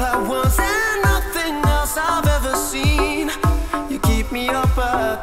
all at once and nothing else I've ever seen. You keep me up at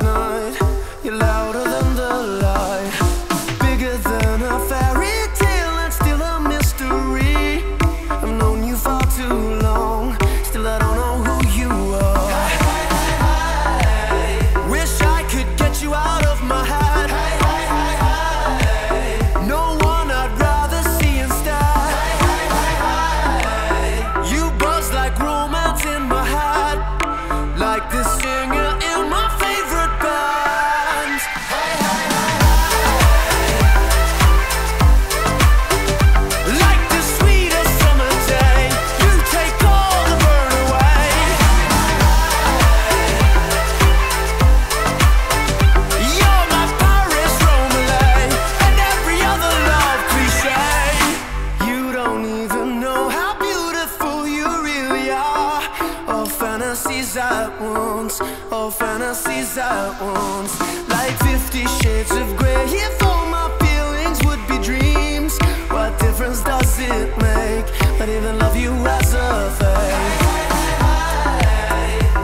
fantasies at once, all fantasies at once. Like 50 shades of grey, if all my feelings would be dreams, what difference does it make? But even love you as a fake.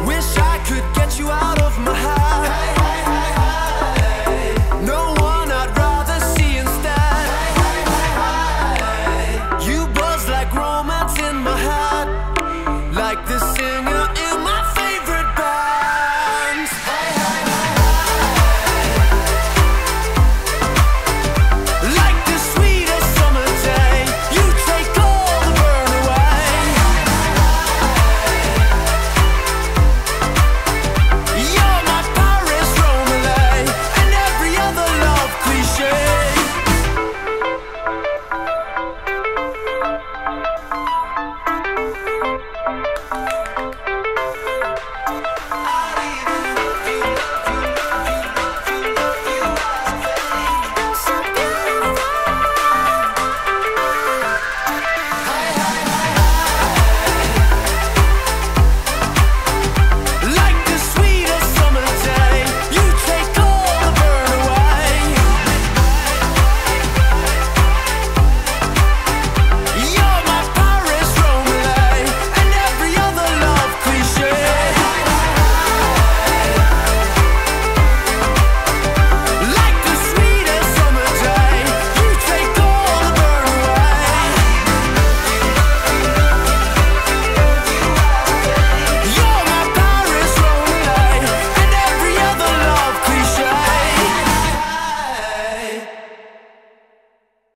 Wish I could get you out of my head. like the singer